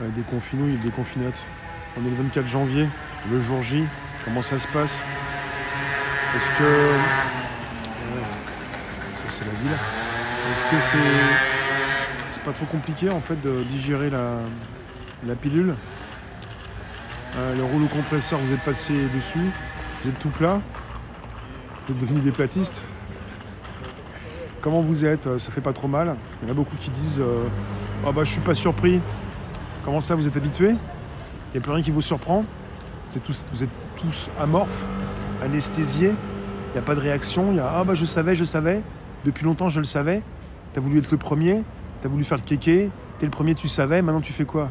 Des confinouilles et des confinettes. On est le 24 janvier, le jour J. Comment ça se passe? Est-ce que. Ça, c'est la ville. Est-ce que c'est. C'est pas trop compliqué en fait de digérer la, la pilule? Euh, Le rouleau compresseur, vous êtes passé dessus. Vous êtes tout plat. Vous êtes devenu des platistes. Comment vous êtes? Ça fait pas trop mal. Il y en a beaucoup qui disent euh, Ah bah je suis pas surpris. Comment ça, vous êtes habitué? Il n'y a plus rien qui vous surprend? Vous êtes, tous, vous êtes amorphes, anesthésiés? Il n'y a pas de réaction? Il y a Ah bah je savais, je savais. Depuis longtemps, je le savais. T'as voulu être le premier. T'as voulu faire le kéké. T'es le premier, tu savais. Maintenant, tu fais quoi?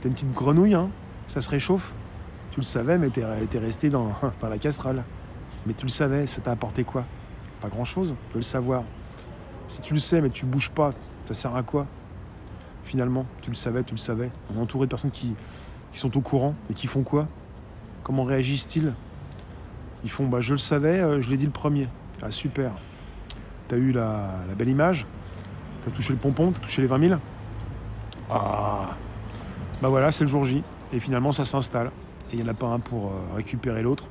T'es une petite grenouille, hein? Ça se réchauffe? Tu le savais, mais t'es t'es resté dans, dans la casserole. Mais tu le savais, ça t'a apporté quoi? Pas grand-chose, de le savoir. Si tu le sais, mais tu bouges pas, ça sert à quoi? Finalement, tu le savais, tu le savais. On est entouré de personnes qui, qui sont au courant et qui font quoi? Comment réagissent-ils? Ils font, bah je le savais, euh, je l'ai dit le premier. Ah super. T'as eu la, la belle image T'as touché le pompon T'as touché les 20 000 Ah Bah voilà, c'est le jour J. Et finalement, ça s'installe. Et il n'y en a pas un pour euh, récupérer l'autre.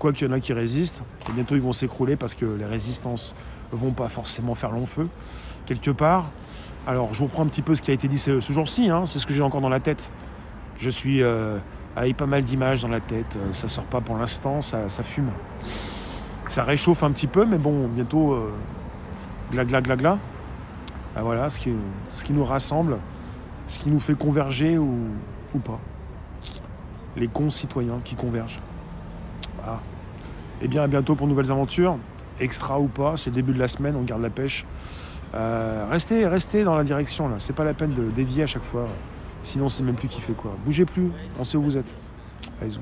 Quoi qu'il y en a qui résistent, et bientôt ils vont s'écrouler parce que les résistances vont pas forcément faire long feu. Quelque part, alors je vous reprends un petit peu ce qui a été dit ce, jour-ci, hein, c'est ce que j'ai encore dans la tête. Je suis euh, avec pas mal d'images dans la tête, euh, ça sort pas pour l'instant, ça, fume. Ça réchauffe un petit peu, mais bon, bientôt, euh, gla gla gla gla. Ah, voilà, ce qui, ce qui nous rassemble, ce qui nous fait converger ou, ou pas. Les concitoyens qui convergent. Ah. Eh bien, à bientôt pour nouvelles aventures. Extra ou pas, c'est le début de la semaine, on garde la pêche. Euh, restez, restez dans la direction là. C'est pas la peine de dévier à chaque fois. Sinon, c'est même plus qui fait quoi. Bougez plus. Pensez où vous êtes. Allez, zou.